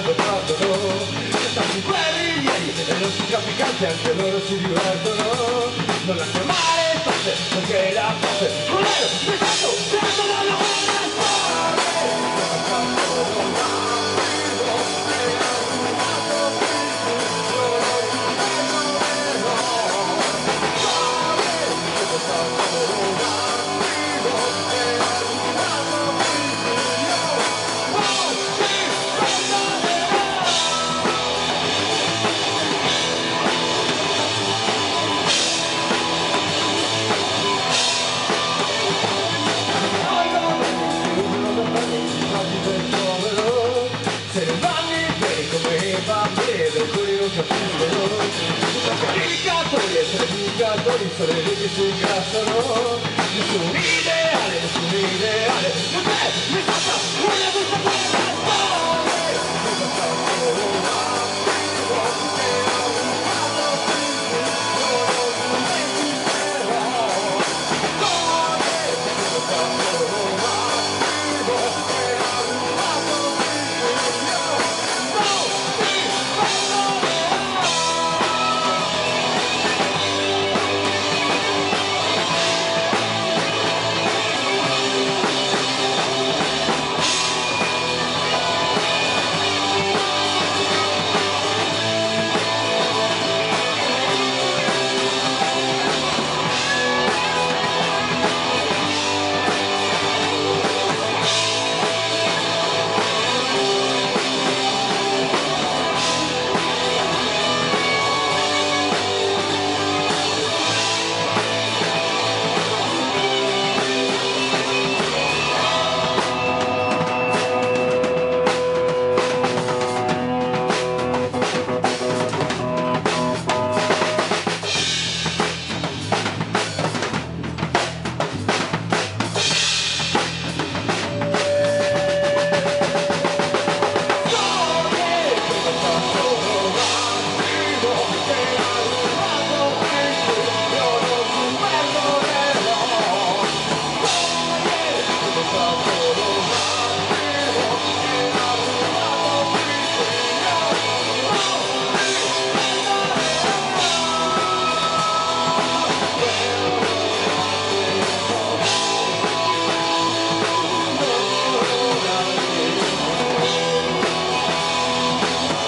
stato fatto Tanti guerriglieri e non si trafficanti anche loro si divertono. Non lasciamare Freddy Castro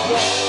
Yeah.